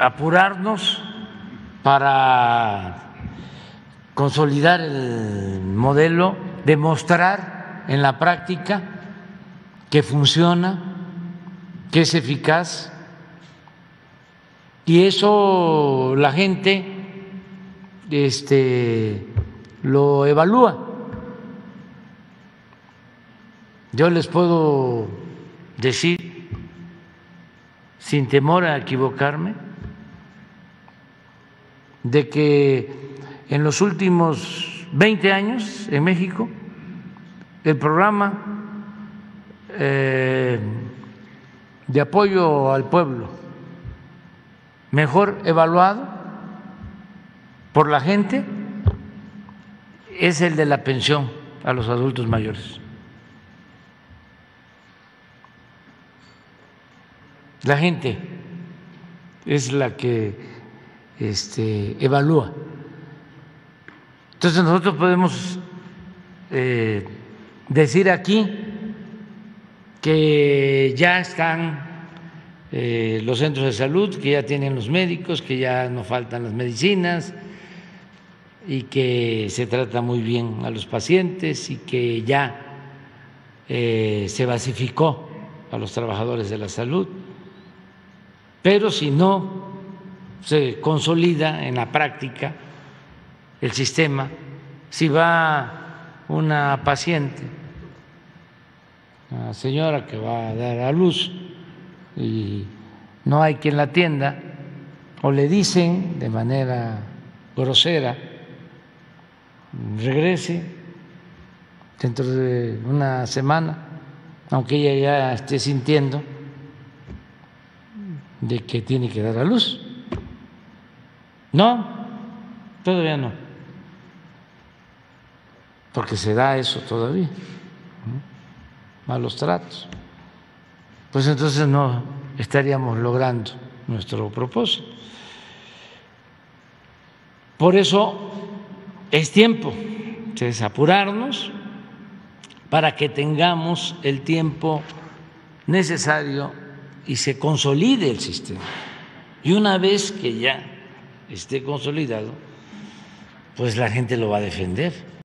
apurarnos para consolidar el modelo, demostrar en la práctica que funciona, que es eficaz. Y eso la gente este, lo evalúa. Yo les puedo decir, sin temor a equivocarme, de que en los últimos 20 años en México el programa eh, de apoyo al pueblo mejor evaluado por la gente es el de la pensión a los adultos mayores. La gente es la que este, evalúa. Entonces nosotros podemos eh, decir aquí que ya están eh, los centros de salud, que ya tienen los médicos, que ya no faltan las medicinas y que se trata muy bien a los pacientes y que ya eh, se basificó a los trabajadores de la salud. Pero si no se consolida en la práctica el sistema, si va una paciente, una señora que va a dar a luz y no hay quien la atienda, o le dicen de manera grosera, regrese dentro de una semana, aunque ella ya esté sintiendo de que tiene que dar a luz. No, todavía no, porque se da eso todavía, malos tratos. Pues entonces no estaríamos logrando nuestro propósito. Por eso es tiempo de apurarnos para que tengamos el tiempo necesario y se consolide el sistema. Y una vez que ya esté consolidado, pues la gente lo va a defender.